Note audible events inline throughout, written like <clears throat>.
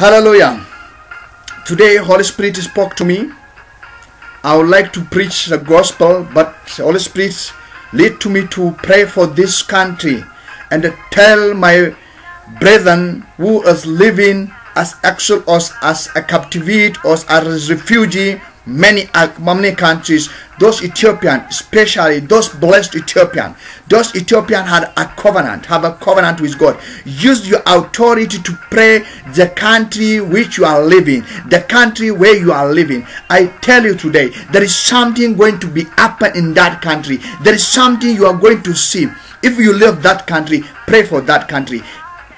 Hallelujah. Today, Holy Spirit spoke to me. I would like to preach the gospel, but Holy Spirit lead to me to pray for this country and tell my brethren who is living as or as a captivate or as a refugee many many countries those ethiopian especially those blessed ethiopian those ethiopian had a covenant have a covenant with god. Use your authority to pray the country which you are living the country where you are living. I tell you today there is something going to be happen in that country. There is something you are going to see. If you live that country pray for that country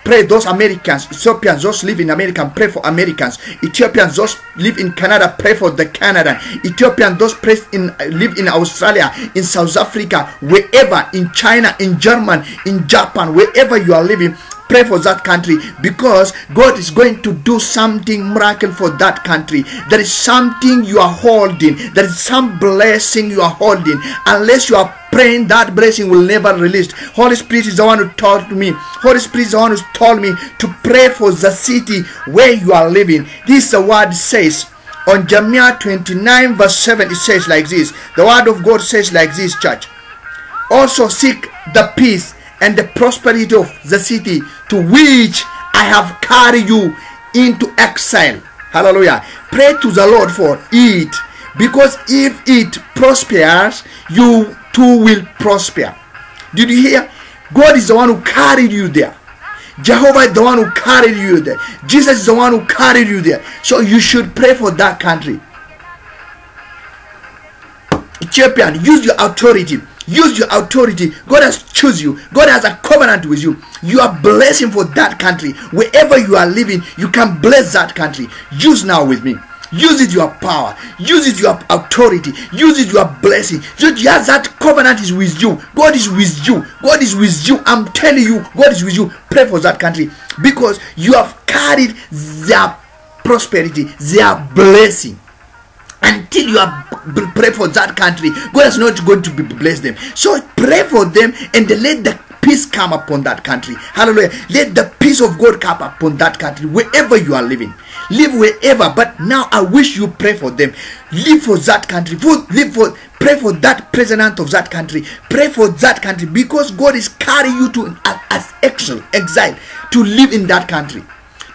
pray those Americans, Ethiopians, those live in America, pray for Americans. Ethiopians, those live in Canada, pray for the Canada. Ethiopians, those pray in uh, live in Australia, in South Africa, wherever, in China, in German, in Japan, wherever you are living, pray for that country because God is going to do something miracle for that country. There is something you are holding. There is some blessing you are holding. Unless you are praying, that blessing will never release. Holy Spirit is the one who told me. Holy Spirit is the one who told me to pray for the city where you are living. This the word says on Jeremiah 29 verse 7 it says like this. The word of God says like this church. Also seek the peace and the prosperity of the city to which I have carried you into exile. Hallelujah. Pray to the Lord for it because if it prospers, you too will prosper. Did you hear? God is the one who carried you there. Jehovah is the one who carried you there. Jesus is the one who carried you there. So you should pray for that country. Ethiopian, use your authority. Use your authority. God has chosen you. God has a covenant with you. You are blessing for that country. Wherever you are living, you can bless that country. Use now with me. Use it your power. Use it your authority. Use it your blessing. So yes, that covenant is with you. God is with you. God is with you. I'm telling you, God is with you. Pray for that country because you have carried their prosperity, their blessing until you are pray for that country god is not going to be bless them. So pray for them and let the peace come upon that country. Hallelujah. Let the peace of god come upon that country wherever you are living. Live wherever but now i wish you pray for them. Live for that country. For live for pray for that president of that country. Pray for that country because god is carrying you to as exile exile to live in that country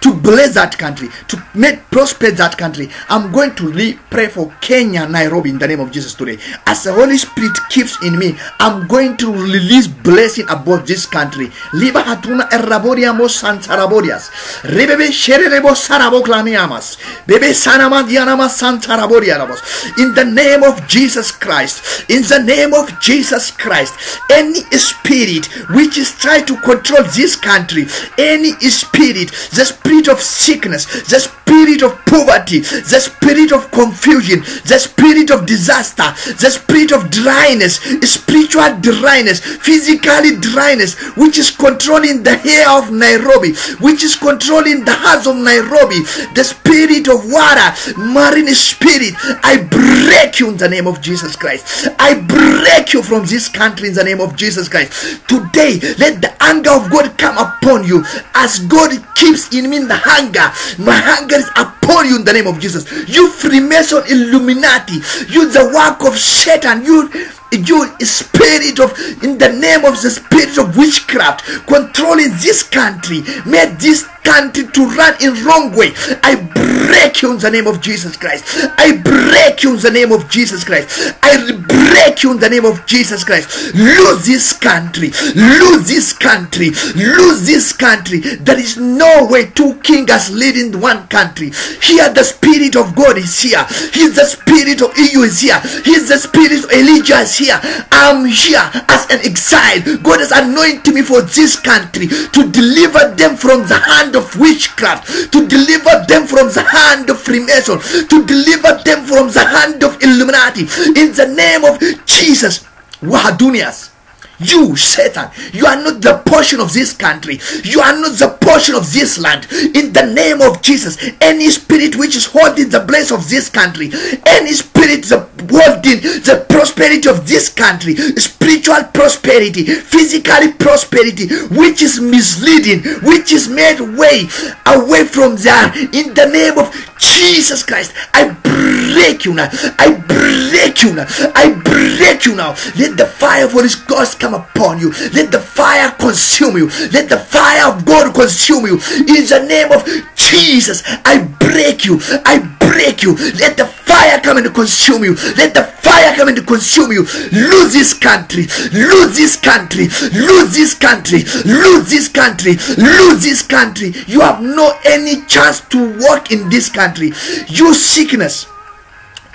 to bless that country, to make prosper that country. I'm going to pray for Kenya, Nairobi in the name of Jesus today. As the Holy Spirit keeps in me, I'm going to release blessing about this country. Liba hatuna erraboriamos santaraborias. Rebebe sherebo saraboklaniamas. Bebe sanama dianama santaraboriaramos. In the name of Jesus Christ, in the name of Jesus Christ, any spirit which is trying to control this country, any spirit, the spirit of sickness, the spirit of poverty, the spirit of confusion, the spirit of disaster, the spirit of dryness, spiritual dryness, physically dryness, which is controlling the hair of Nairobi, which is controlling the hearts of Nairobi, the spirit of water, marine spirit. I break you in the name of Jesus Christ. I break you from this country in the name of Jesus Christ. Today, let the anger of God come upon you as God keeps in me the hunger. My hunger is upon you in the name of Jesus. You Freemason Illuminati, you the work of Satan, you you spirit of in the name of the spirit of witchcraft controlling this country made this country to run in wrong way. I break you in the name of jesus christ. I break you in the name of jesus christ. I break you in the name of jesus christ. Lose this country. Lose this country. Lose this country. There is no way two kings leading one country. Here the spirit of god is here. He's the spirit of eu is here. He's the spirit of elijah is here. I'm here as an exile. God has anointed me for this country to deliver them from the hand of witchcraft to deliver them from the hand of freemason to deliver them from the hand of illuminati. In the name of jesus wahadunias You, Satan, you are not the portion of this country. You are not the portion of this land. In the name of Jesus, any spirit which is holding the place of this country, any spirit the holding the prosperity of this country, spiritual prosperity, physical prosperity, which is misleading, which is made way away from there. In the name of Jesus Christ, I break you now. I break you now. I break you now. Let the fire of Holy Ghost come upon you. Let the fire consume you. Let the fire of God consume you. In the name of Jesus, I break you. I break you. Let the fire come and consume you. Let the fire come and consume you. Lose this country. Lose this country. Lose this country. Lose this country. Lose this country. You have no any chance to walk in this country. You sickness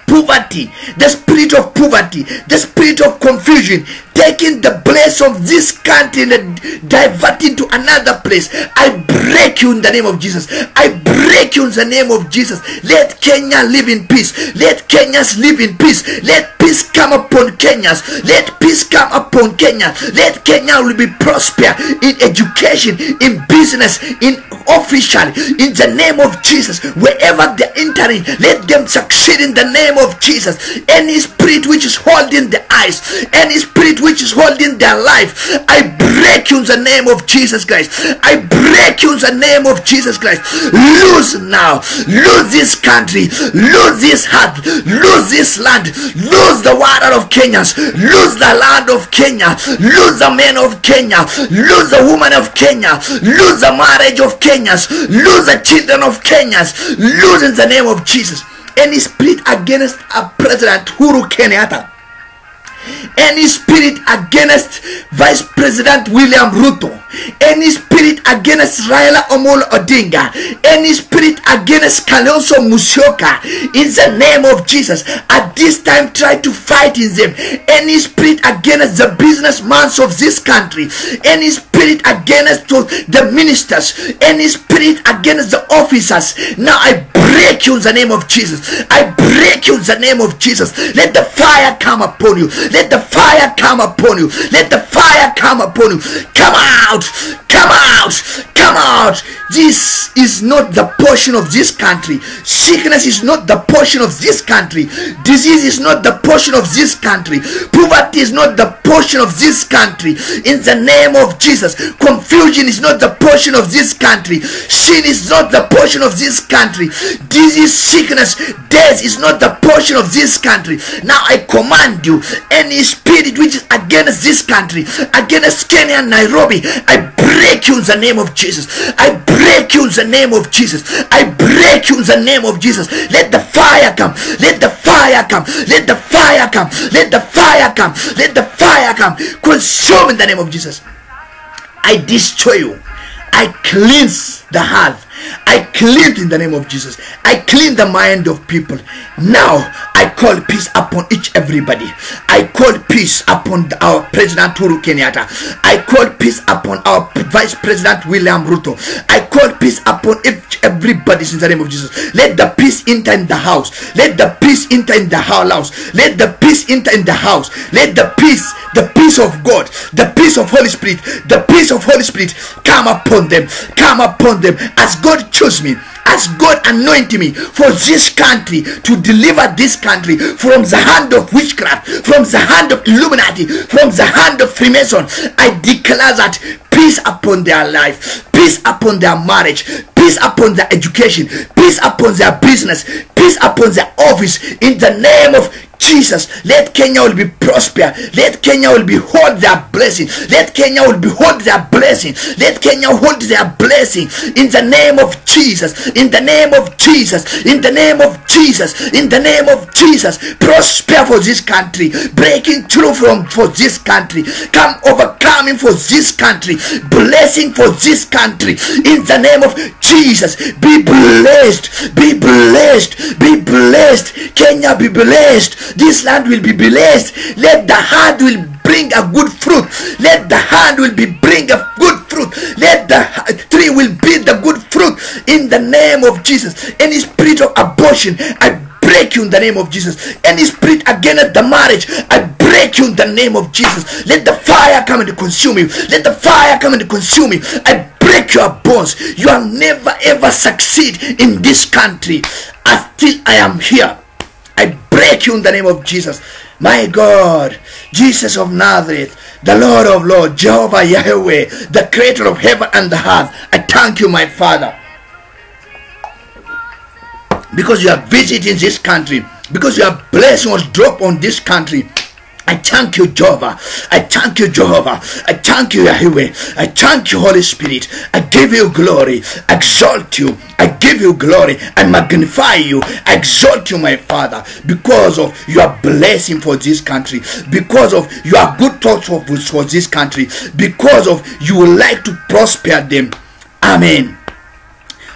poverty, the spirit of poverty, the spirit of confusion, taking the place of this country and diverting to another place. I break you in the name of Jesus. I break you in the name of Jesus. Let Kenya live in peace. Let Kenyans live in peace. Let peace come upon Kenyans. Let peace come upon Kenya. Let Kenya will be prosper in education, in business, in official. In the name of Jesus, wherever they're entering, let them succeed in the name of Jesus. Any spirit which is holding the eyes, any spirit which is holding their life, I break you in the name of Jesus Christ. I break you in the name of Jesus Christ. Lose now. Lose this country. Lose this heart. Lose this land. Lose the water of Kenya. Lose the land of Kenya. Lose the men of Kenya. Lose the woman of Kenya. Lose the marriage of Kenyans. Lose the children of Kenyans. Lose in the name of Jesus. Any spirit against a President Uhuru Kenyatta any spirit against Vice President William Ruto, any spirit against Raila Amolo Odinga, any spirit against Kalonzo Musyoka, in the name of Jesus, at this time try to fight in them. Any spirit against the businessmen of this country, any spirit against the ministers, any spirit against the officers, now I break you in the name of Jesus. I break you in the name of Jesus. Let the fire come upon you. Let the fire come upon you. Let the fire come upon you. Come out. Come out. Come out. This is not the portion of this country. Sickness is not the portion of this country. Disease is not the portion of this country. Poverty is not the portion of this country. In the name of Jesus, confusion is not the portion of this country. Sin is not the portion of this country. Disease, sickness, death is not the portion of this country. Now I command you, any spirit which is against this country, against Kenya and Nairobi, I break you in the name of Jesus. I break you in the name of Jesus. I break you in the name of Jesus. Let the fire come. Let the fire come. Let the fire come. Let the fire come. Let the fire come. Consume in the name of Jesus. I destroy you. I cleanse the heart I cleaned in the name of Jesus. I clean the mind of people. Now I call peace upon each everybody. I call peace upon our President Uhuru Kenyatta. I call peace upon our Vice President William Ruto. I call peace upon each everybody in the name of Jesus. Let the peace enter in the house. Let the peace enter in the house. Let the peace enter in the house. Let the peace, the peace of God, the peace of Holy Spirit, the peace of Holy Spirit come upon them. Come upon them as God chose me as God anointed me for this country to deliver this country from the hand of witchcraft, from the hand of Illuminati, from the hand of Freemason. I declare that peace upon their life, peace upon their marriage, peace upon their education, peace upon their business, peace upon their office in the name of Jesus, let Kenya will be prosper. Let Kenya will be hold their blessing. Let Kenya will be hold their blessing. Let Kenya hold their blessing in the name of Jesus. In the name of Jesus. In the name of Jesus. In the name of Jesus. Prosper for this country. Breaking through from for this country. Come overcoming for this country. Blessing for this country. In the name of Jesus. Be blessed. Be blessed. Be blessed. Kenya be blessed this land will be blessed let the hand will bring a good fruit let the hand will be bring a good fruit let the tree will be the good fruit in the name of jesus any spirit of abortion i break you in the name of Jesus. Any spirit against the marriage, I break you in the name of Jesus. Let the fire come and consume you. Let the fire come and consume you. I break your bones. You will never ever succeed in this country until I am here. Break you in the name of Jesus. My God, Jesus of Nazareth, the Lord of Lords, Jehovah Yahweh, the creator of heaven and the earth. I thank you, my Father. Because you are visiting this country, because your blessing was dropped on this country. I thank you, Jehovah. I thank you, Jehovah. I thank you, Yahweh. I thank you, Holy Spirit. I give you glory. I exalt you. I give you glory. I magnify you. I exalt you, my Father, because of your blessing for this country, because of your good thoughts for this country, because of you would like to prosper them. Amen.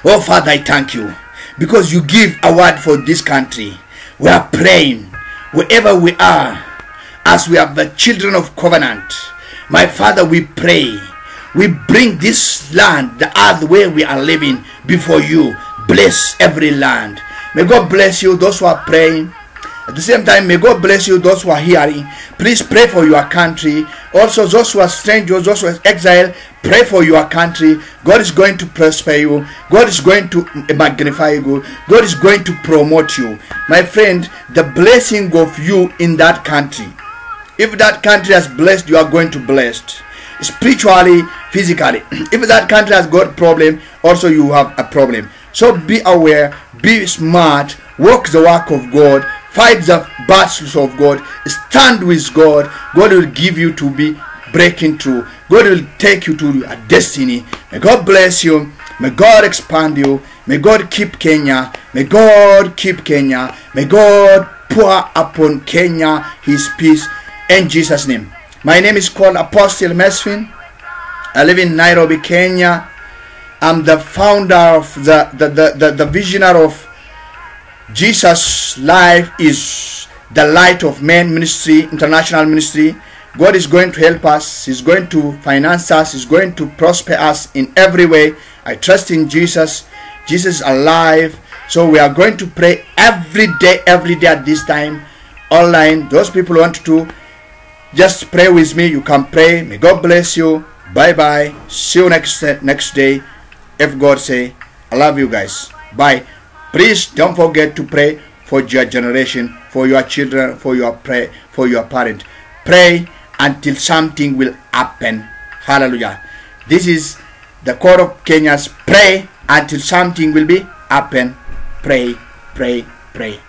Oh, Father, I thank you because you give a word for this country. We are praying wherever we are as we are the children of covenant. My Father, we pray. We bring this land, the earth where we are living, before you. Bless every land. May God bless you, those who are praying. At the same time, may God bless you, those who are hearing. Please pray for your country. Also, those who are strangers, those who are exiled, pray for your country. God is going to prosper you. God is going to magnify you. God is going to promote you. My friend, the blessing of you in that country. If that country has blessed, you are going to blessed. Spiritually, physically. <clears throat> If that country has got problem, also you have a problem. So be aware, be smart, work the work of God, fight the battles of God, stand with God. God will give you to be breaking through. God will take you to a destiny. May God bless you. May God expand you. May God keep Kenya. May God keep Kenya. May God pour upon Kenya his peace in Jesus' name. My name is called Apostle Mesfin. I live in Nairobi, Kenya. I'm the founder of the, the, the, the, the visionary of Jesus' life is the light of men ministry, international ministry. God is going to help us. He's going to finance us. He's going to prosper us in every way. I trust in Jesus. Jesus is alive. So we are going to pray every day, every day at this time, online. Those people want to just pray with me. You can pray. May God bless you. Bye bye. See you next next day. If God say, I love you guys. Bye. Please don't forget to pray for your generation, for your children, for your pray, for your parent. Pray until something will happen. Hallelujah. This is the court of Kenya's pray until something will be happen. Pray, pray, pray.